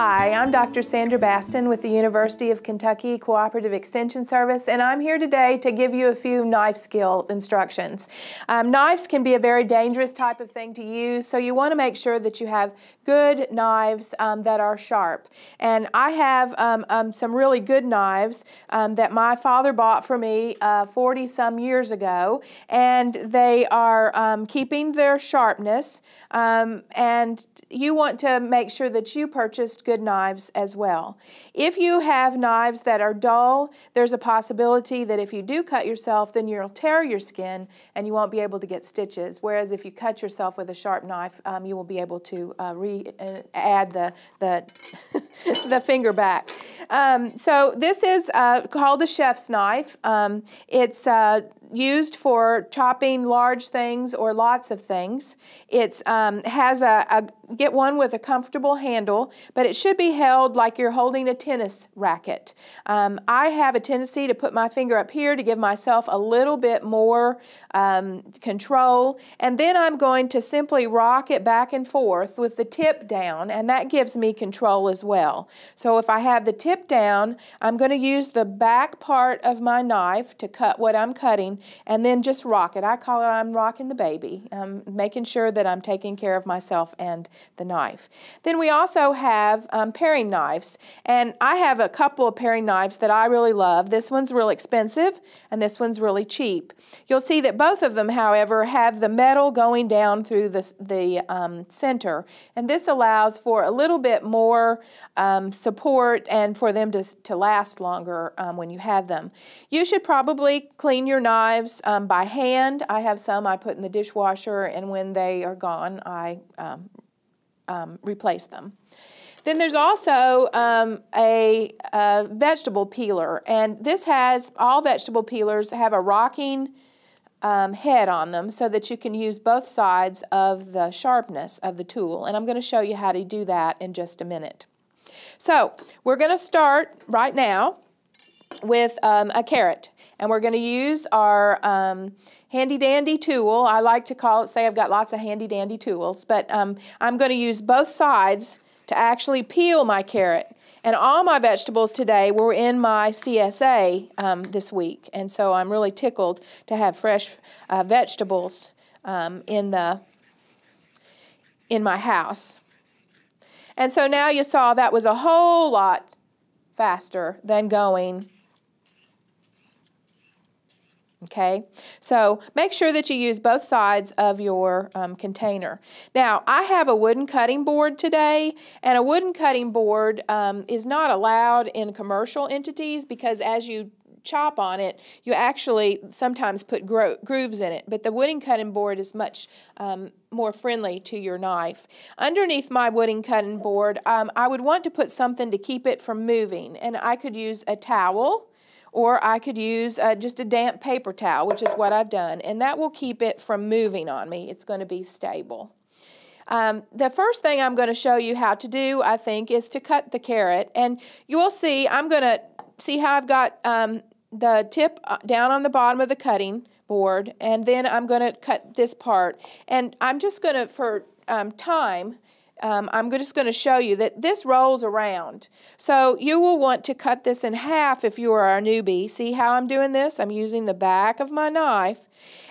Hi, I'm Dr. Sandra Bastin with the University of Kentucky Cooperative Extension Service, and I'm here today to give you a few knife skill instructions. Um, knives can be a very dangerous type of thing to use, so you want to make sure that you have good knives um, that are sharp. And I have um, um some really good knives um, that my father bought for me 40 uh, some years ago, and they are um, keeping their sharpness, and you want to make sure that you purchased good knives as well. If you have knives that are dull, there's a possibility that if you do cut yourself, then you'll tear your skin and you won't be able to get stitches. Whereas if you cut yourself with a sharp knife, um, you will be able to uh, re uh, add the the, the finger back. Um, so this is uh, called a chef's knife. Um, it's uh, used for chopping large things or lots of things. It um, has a, a, get one with a comfortable handle, but it should be held like you're holding a tennis racket. Um, I have a tendency to put my finger up here to give myself a little bit more um, control, and then I'm going to simply rock it back and forth with the tip down, and that gives me control as well. So if I have the tip down, I'm going to use the back part of my knife to cut what I'm cutting and then just rock it. I call it I'm rocking the baby, I'm making sure that I'm taking care of myself and the knife. Then we also have um, paring knives, and I have a couple of paring knives that I really love. This one's real expensive, and this one's really cheap. You'll see that both of them, however, have the metal going down through the, the um, center, and this allows for a little bit more um, support and for them to, to last longer um, when you have them. You should probably clean your knives knives um, by hand. I have some I put in the dishwasher, and when they are gone, I um, um, replace them. Then there's also um, a, a, vegetable peeler, and this has all vegetable peelers have a rocking um, head on them so that you can use both sides of the sharpness of the tool. And I'm going to show you how to do that in just a minute. So we're going to start right now with um, a carrot. And we're going to use our um, handy dandy tool. I like to call it, say I've got lots of handy dandy tools, but um, I'm going to use both sides to actually peel my carrot. And all my vegetables today were in my CSA um, this week. And so I'm really tickled to have fresh uh, vegetables um, in, the, in my house. And so now you saw that was a whole lot faster than going Okay, so make sure that you use both sides of your um, container. Now, I have a wooden cutting board today, and a wooden cutting board um, is not allowed in commercial entities because as you chop on it, you actually sometimes put gro grooves in it, but the wooden cutting board is much um, more friendly to your knife. Underneath my wooden cutting board, um, I would want to put something to keep it from moving, and I could use a towel or I could use uh, just a damp paper towel, which is what I've done, and that will keep it from moving on me. It's going to be stable. Um, the first thing I'm going to show you how to do, I think, is to cut the carrot. And you will see, I'm going to see how I've got um, the tip uh, down on the bottom of the cutting board, and then I'm going to cut this part. And I'm just going to, for um, time, um, I'm just going to show you that this rolls around. So you will want to cut this in half if you are a newbie. See how I'm doing this? I'm using the back of my knife.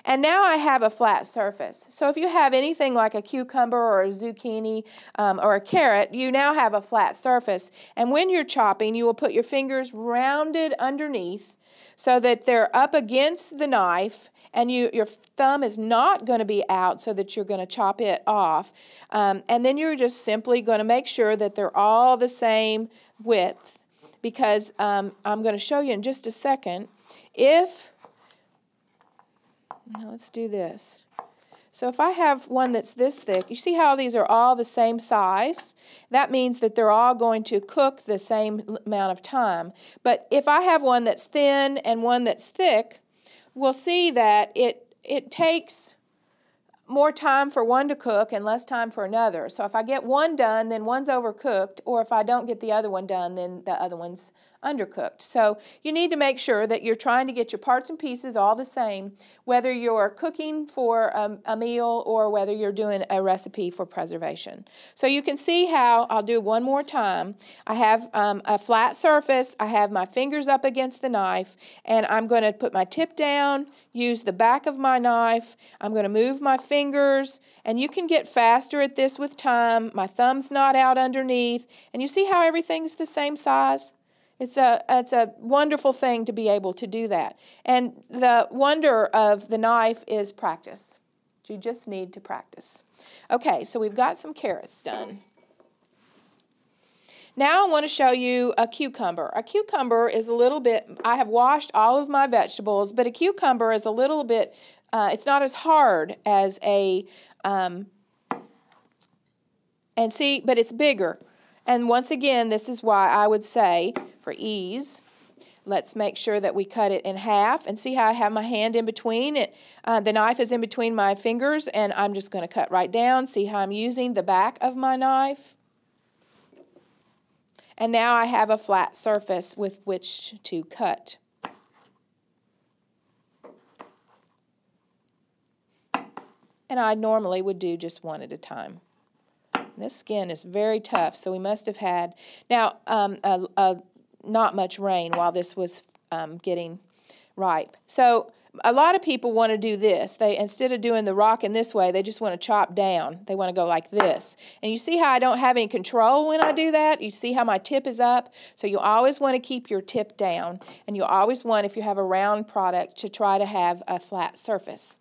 And now I have a flat surface. So if you have anything like a cucumber or a zucchini um, or a carrot, you now have a flat surface. And when you're chopping, you will put your fingers rounded underneath so that they're up against the knife and you, your thumb is not going to be out so that you're going to chop it off. Um, and then you're just simply going to make sure that they're all the same width because um, I'm going to show you in just a second. If, now let's do this. So if I have one that's this thick, you see how these are all the same size? That means that they're all going to cook the same amount of time. But if I have one that's thin and one that's thick, we'll see that it, it takes more time for one to cook and less time for another. So if I get one done, then one's overcooked, or if I don't get the other one done, then the other one's undercooked. So you need to make sure that you're trying to get your parts and pieces all the same, whether you're cooking for a, a meal or whether you're doing a recipe for preservation. So you can see how, I'll do one more time. I have um, a flat surface, I have my fingers up against the knife, and I'm going to put my tip down, use the back of my knife, I'm going to move my fingers, and you can get faster at this with time. My thumb's not out underneath, and you see how everything's the same size? It's a, it's a wonderful thing to be able to do that. And the wonder of the knife is practice. You just need to practice. Okay, so we've got some carrots done. Now I want to show you a cucumber. A cucumber is a little bit, I have washed all of my vegetables, but a cucumber is a little bit, uh, it's not as hard as a, um, and see, but it's bigger. And once again, this is why I would say, for ease, let's make sure that we cut it in half and see how I have my hand in between it. Uh, the knife is in between my fingers and I'm just going to cut right down. See how I'm using the back of my knife? And now I have a flat surface with which to cut. And I normally would do just one at a time. This skin is very tough, so we must have had, now, um, a, a, not much rain while this was um, getting ripe. So a lot of people want to do this. They Instead of doing the rock in this way, they just want to chop down. They want to go like this. And you see how I don't have any control when I do that? You see how my tip is up? So you always want to keep your tip down. And you always want, if you have a round product, to try to have a flat surface.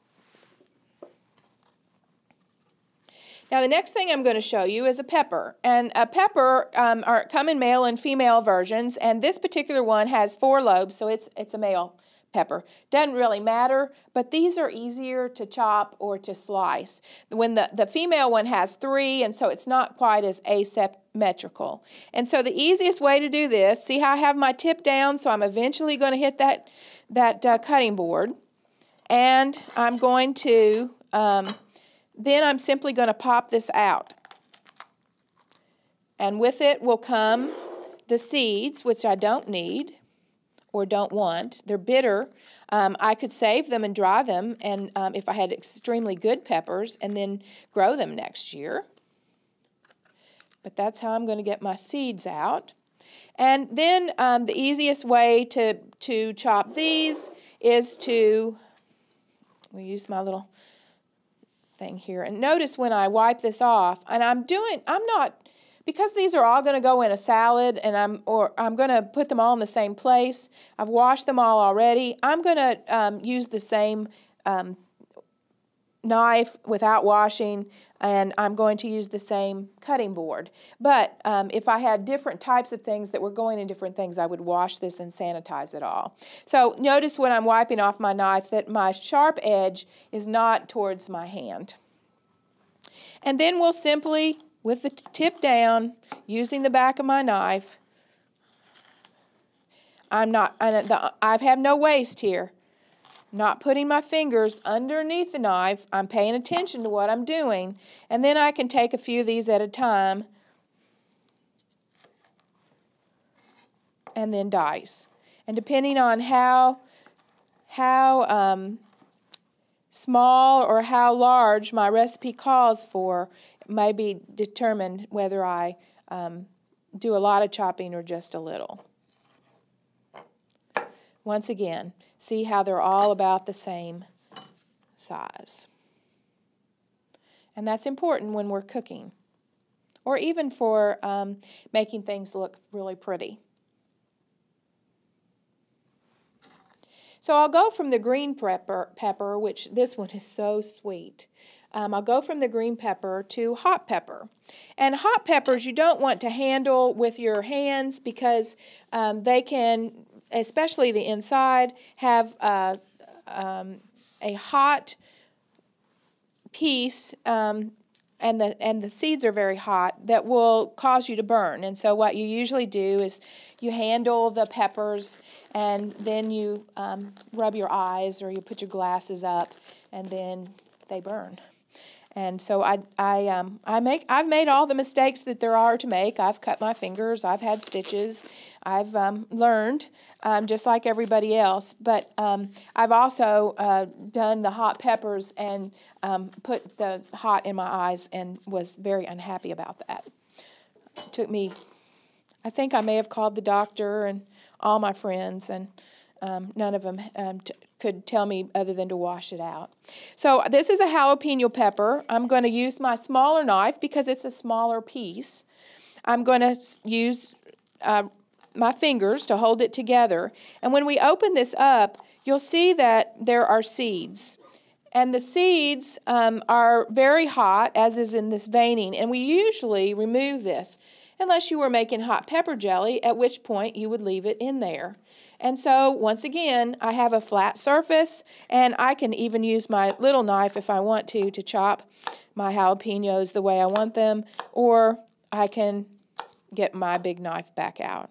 Now the next thing I'm going to show you is a pepper. And a pepper um, are, come in male and female versions, and this particular one has four lobes, so it's, it's a male pepper. Doesn't really matter, but these are easier to chop or to slice. When the, the female one has three, and so it's not quite as asymmetrical. And so the easiest way to do this, see how I have my tip down, so I'm eventually going to hit that, that uh, cutting board. And I'm going to... Um, then I'm simply going to pop this out. And with it will come the seeds, which I don't need or don't want. They're bitter. Um, I could save them and dry them, and um, if I had extremely good peppers, and then grow them next year. But that's how I'm going to get my seeds out. And then um, the easiest way to, to chop these is to, we use my little thing here. And notice when I wipe this off, and I'm doing, I'm not, because these are all going to go in a salad and I'm, or I'm going to put them all in the same place. I've washed them all already. I'm going to um, use the same um, knife without washing and I'm going to use the same cutting board. But um, if I had different types of things that were going in different things, I would wash this and sanitize it all. So notice when I'm wiping off my knife that my sharp edge is not towards my hand. And then we'll simply, with the tip down, using the back of my knife, I'm not, I have no waste here not putting my fingers underneath the knife. I'm paying attention to what I'm doing. And then I can take a few of these at a time and then dice. And depending on how, how um, small or how large my recipe calls for, may be determined whether I um, do a lot of chopping or just a little. Once again, see how they're all about the same size. And that's important when we're cooking or even for um, making things look really pretty. So I'll go from the green pepper, pepper which this one is so sweet. Um, I'll go from the green pepper to hot pepper. And hot peppers you don't want to handle with your hands because um, they can especially the inside, have uh, um, a hot piece um, and the and the seeds are very hot that will cause you to burn. And so what you usually do is you handle the peppers and then you um, rub your eyes or you put your glasses up and then they burn. And so I, I, um, I make, I've made all the mistakes that there are to make. I've cut my fingers. I've had stitches. I've um, learned, um, just like everybody else. But um, I've also uh, done the hot peppers and um, put the hot in my eyes and was very unhappy about that. It took me, I think I may have called the doctor and all my friends, and um, none of them um, t- could tell me other than to wash it out. So this is a jalapeno pepper. I'm going to use my smaller knife because it's a smaller piece. I'm going to use uh, my fingers to hold it together. And when we open this up, you'll see that there are seeds. And the seeds um, are very hot, as is in this veining, and we usually remove this unless you were making hot pepper jelly, at which point you would leave it in there. And so, once again, I have a flat surface, and I can even use my little knife if I want to to chop my jalapenos the way I want them, or I can get my big knife back out.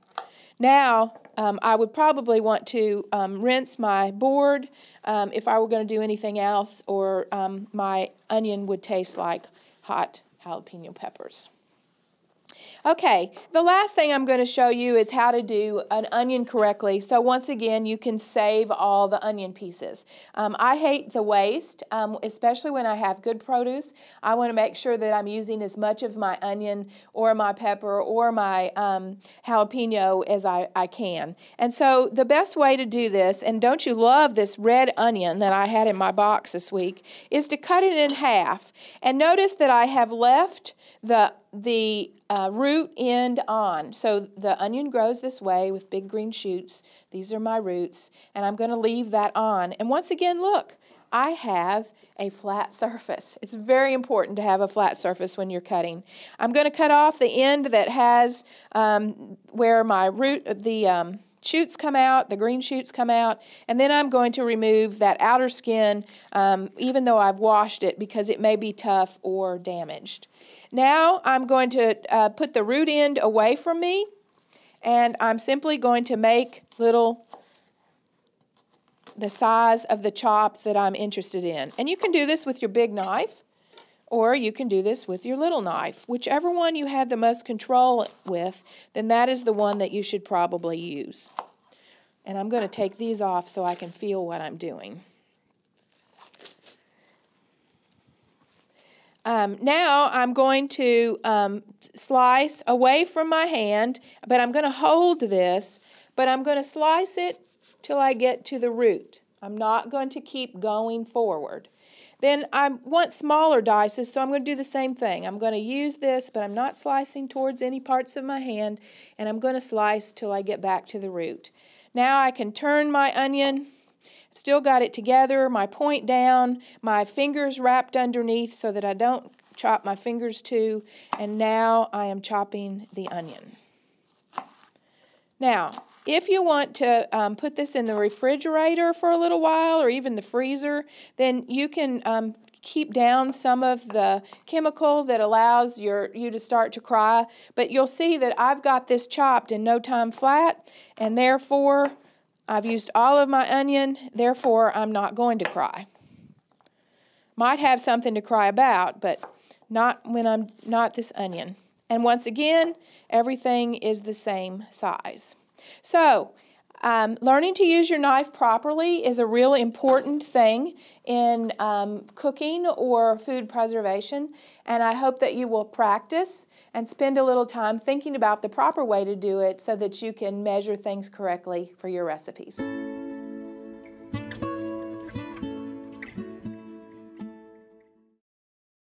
Now, um, I would probably want to um, rinse my board um, if I were going to do anything else, or um, my onion would taste like hot jalapeno peppers. Okay, the last thing I'm going to show you is how to do an onion correctly. So once again, you can save all the onion pieces. Um, I hate the waste, um, especially when I have good produce. I want to make sure that I'm using as much of my onion or my pepper or my um, jalapeno as I, I can. And so the best way to do this, and don't you love this red onion that I had in my box this week, is to cut it in half. And notice that I have left the the uh, root end on. So the onion grows this way with big green shoots. These are my roots, and I'm going to leave that on. And once again, look, I have a flat surface. It's very important to have a flat surface when you're cutting. I'm going to cut off the end that has um, where my root, the um, shoots come out, the green shoots come out, and then I'm going to remove that outer skin, um, even though I've washed it, because it may be tough or damaged. Now I'm going to uh, put the root end away from me, and I'm simply going to make little the size of the chop that I'm interested in. And you can do this with your big knife, or you can do this with your little knife. Whichever one you have the most control with, then that is the one that you should probably use. And I'm going to take these off so I can feel what I'm doing. Um, now I'm going to um, slice away from my hand, but I'm going to hold this, but I'm going to slice it till I get to the root. I'm not going to keep going forward. Then I want smaller dices, so I'm going to do the same thing. I'm going to use this, but I'm not slicing towards any parts of my hand, and I'm going to slice till I get back to the root. Now I can turn my onion Still got it together, my point down, my fingers wrapped underneath so that I don't chop my fingers too. And now I am chopping the onion. Now, if you want to um, put this in the refrigerator for a little while or even the freezer, then you can um, keep down some of the chemical that allows your you to start to cry. But you'll see that I've got this chopped in no time flat, and therefore I've used all of my onion, therefore I'm not going to cry. Might have something to cry about, but not when I'm not this onion. And once again, everything is the same size. So, um, learning to use your knife properly is a real important thing in um, cooking or food preservation, and I hope that you will practice and spend a little time thinking about the proper way to do it so that you can measure things correctly for your recipes.